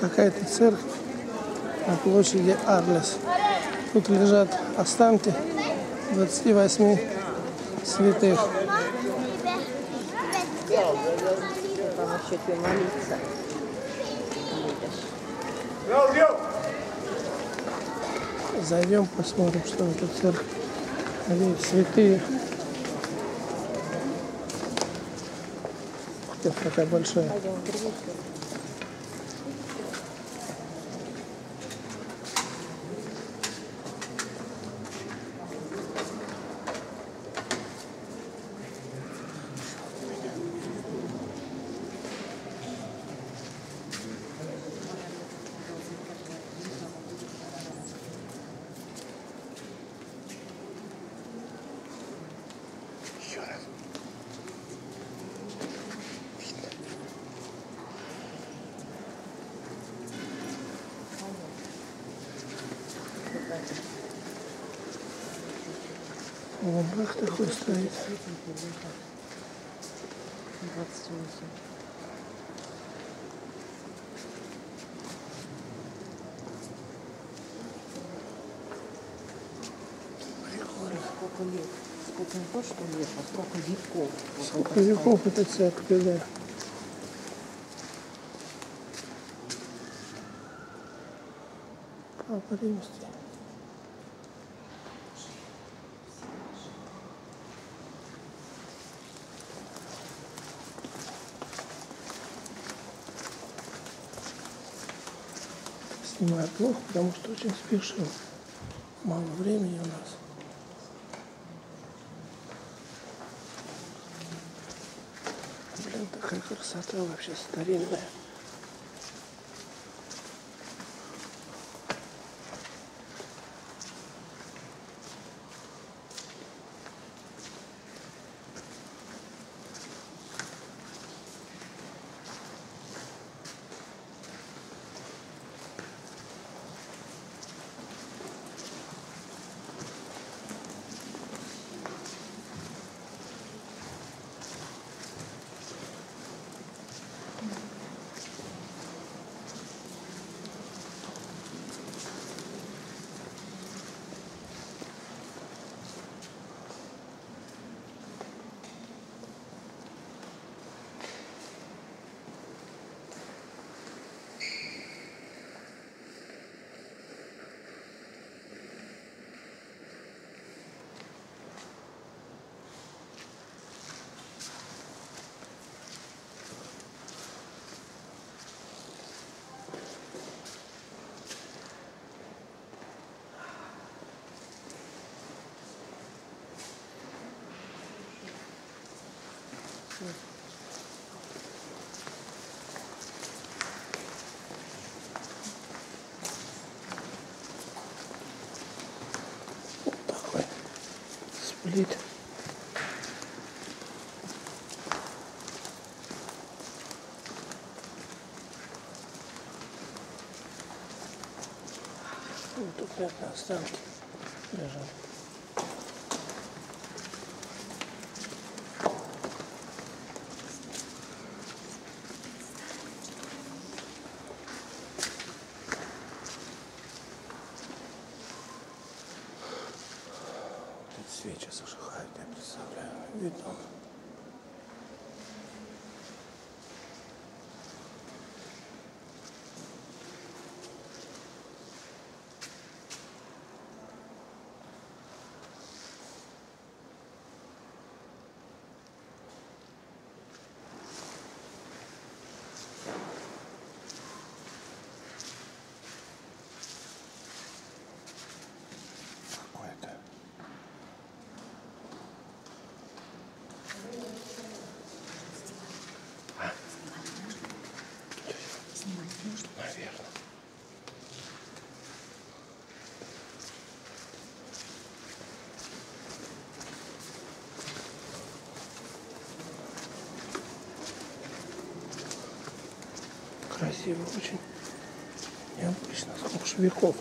какая-то церковь на площади Арлес. Тут лежат останки 28 святых. Зайдем, посмотрим, что этой церкви. Где святые. Ух ты, какая большая. Бах такой стоит. 28. Прикольно. Сколько лет? Сколько не то, что лет, а сколько веков. Сколько это веков этой церкви, да. Папа Римский. Снимаю плохо, потому что очень спешил. Мало времени у нас. Блин, такая красота вообще старинная. Вот такой сплит. Вот тут наверное, останки лежат. Свечи зажигают, я представляю. Видно. Наверное. Красиво очень. Необычно. Сколько ж веков.